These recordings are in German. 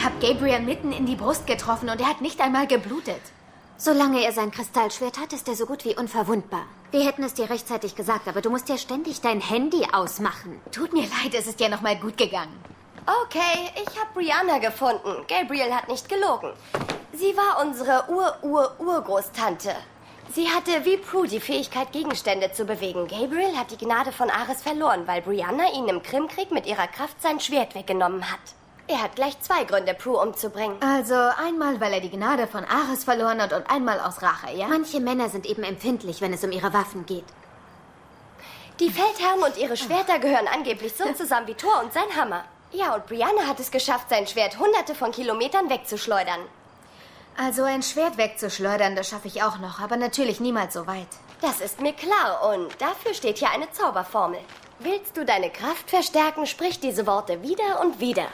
Ich habe Gabriel mitten in die Brust getroffen und er hat nicht einmal geblutet. Solange er sein Kristallschwert hat, ist er so gut wie unverwundbar. Wir hätten es dir rechtzeitig gesagt, aber du musst ja ständig dein Handy ausmachen. Tut mir leid, es ist ja noch mal gut gegangen. Okay, ich habe Brianna gefunden. Gabriel hat nicht gelogen. Sie war unsere Ur-Ur-Urgroßtante. Sie hatte wie Prue die Fähigkeit, Gegenstände zu bewegen. Gabriel hat die Gnade von Ares verloren, weil Brianna ihn im Krimkrieg mit ihrer Kraft sein Schwert weggenommen hat. Er hat gleich zwei Gründe, Prue umzubringen. Also einmal, weil er die Gnade von Ares verloren hat und einmal aus Rache, ja? Manche Männer sind eben empfindlich, wenn es um ihre Waffen geht. Die Feldherren und ihre Schwerter gehören angeblich so zusammen wie Thor und sein Hammer. Ja, und Brianna hat es geschafft, sein Schwert hunderte von Kilometern wegzuschleudern. Also ein Schwert wegzuschleudern, das schaffe ich auch noch, aber natürlich niemals so weit. Das ist mir klar und dafür steht hier eine Zauberformel. Willst du deine Kraft verstärken, sprich diese Worte wieder und wieder.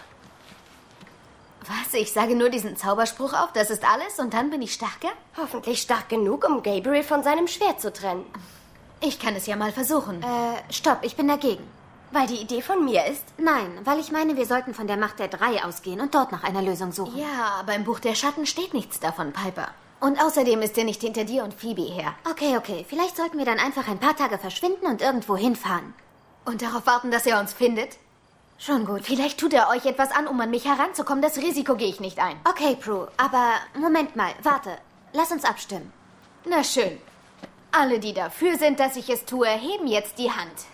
Was? Ich sage nur diesen Zauberspruch auf, das ist alles und dann bin ich stärker? Hoffentlich stark genug, um Gabriel von seinem Schwert zu trennen. Ich kann es ja mal versuchen. Äh, stopp, ich bin dagegen. Weil die Idee von mir ist? Nein, weil ich meine, wir sollten von der Macht der Drei ausgehen und dort nach einer Lösung suchen. Ja, aber im Buch der Schatten steht nichts davon, Piper. Und außerdem ist er nicht hinter dir und Phoebe her. Okay, okay. Vielleicht sollten wir dann einfach ein paar Tage verschwinden und irgendwo hinfahren. Und darauf warten, dass er uns findet? Schon gut. Vielleicht tut er euch etwas an, um an mich heranzukommen. Das Risiko gehe ich nicht ein. Okay, Prue, aber Moment mal, warte. Lass uns abstimmen. Na schön. Alle, die dafür sind, dass ich es tue, heben jetzt die Hand.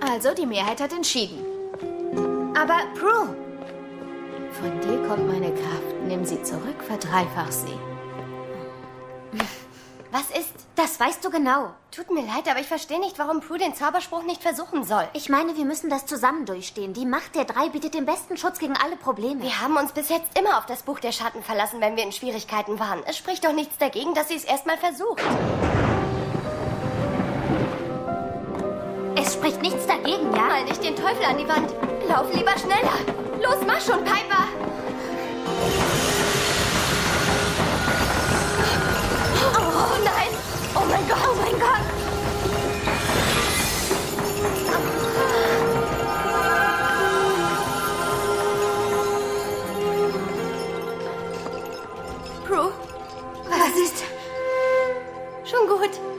Also, die Mehrheit hat entschieden. Aber, Prue, von dir kommt meine Kraft. Nimm sie zurück, verdreifach sie. Was ist? Das weißt du genau. Tut mir leid, aber ich verstehe nicht, warum Prue den Zauberspruch nicht versuchen soll. Ich meine, wir müssen das zusammen durchstehen. Die Macht der Drei bietet den besten Schutz gegen alle Probleme. Wir haben uns bis jetzt immer auf das Buch der Schatten verlassen, wenn wir in Schwierigkeiten waren. Es spricht doch nichts dagegen, dass sie es erstmal versucht. Es spricht nichts dagegen, ja? Mal nicht den Teufel an die Wand. Lauf lieber schneller. Los, mach schon, Piper. gut.